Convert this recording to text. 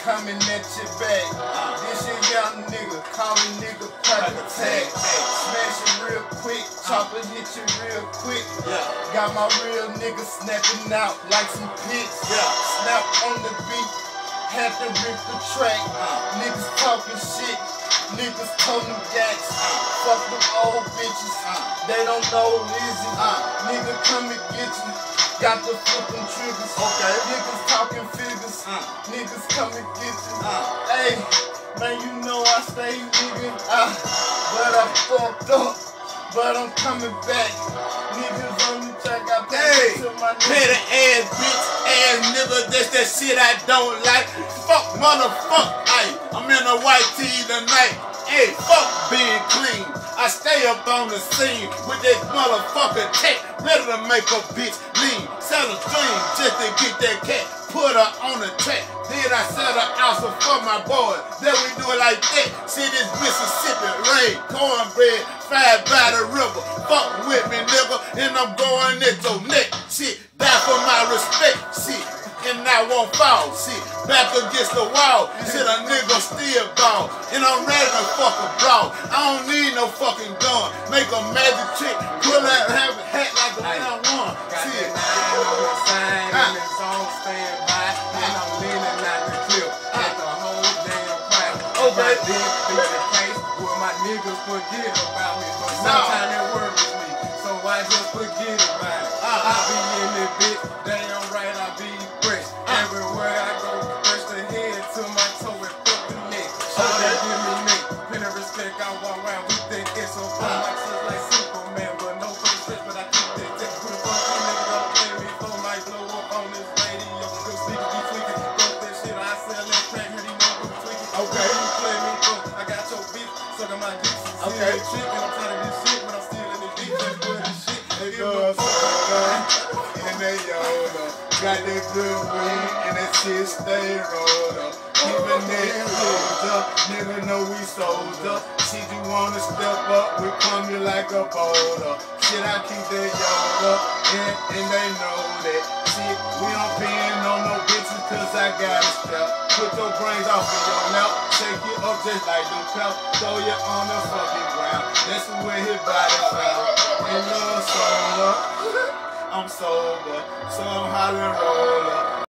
coming at your back. This your young nigga, call a nigga crack attack. Smash it real quick, chopper hit you real quick. Got my real nigga snapping out like some. Yeah. Snap on the beat, had to rip the track. Niggas talking shit, niggas told them gats. Fuck them old bitches, they don't know Lizzie. Nigga come and get you. Got the flipping triggers. Okay. Niggas talking figures. Uh. Niggas come and get you. Uh. Hey, man, you know I stay nigga. Ah, but I fucked up. But I'm coming back. Niggas on the track, I Hey, to my niggas. ass bitch ass nigga, that's that shit I don't like. Fuck motherfucker, ayy, I'm in a white tee tonight. Hey, fuck being clean. I stay up on the scene with that motherfucker tech, ready to make a bitch lean. Sell a dream just to get that cat, put her on the track. Then I sell her out for my boy. Then we do it like that. See this Mississippi rain, cornbread, fried by the river. Fuck with me, nigga, and I'm going at your neck. Shit, die for my respect. Shit, and I won't fall. Shit, back against the wall. Shit, a nigga still ball. And I'm ready to fuck a brawl. I don't need no fucking gun. Make a magic trick. Pull out, have a crowd. Okay. If the case. Will my niggas forget about me? But sometimes it worries me, so I just forget about it. Ah. I be in the bitch, damn right, I be fresh. Ah. Everywhere I go, first the head to my toe and fuck the neck. Show Okay. that give me neck. Pin of respect, I walk around with that S on Ah. my shit like Superman, but no the but I keep that tech. Put a funky nigga don't play me, might blow up on this radio. Them speakers be my dick. See Okay. trick, and I'm tired of this shit, but I'm still in the deep, just for this shit. They Give a fuck. and they Yoda. Got that good weed and that shit stay rolled up. Keeping that pulled up, nigga know we sold up. Shit, you wanna step up, we come you like a boulder. Shit, I keep that Yoda, and, and they know that. Shit, we don't pin on no bitches cause I got a step. Put your brains off of your mouth, up just like the pelt. Throw you on the fucking ground. That's where his body found. And love sober. I'm sober, so I'm hollering roll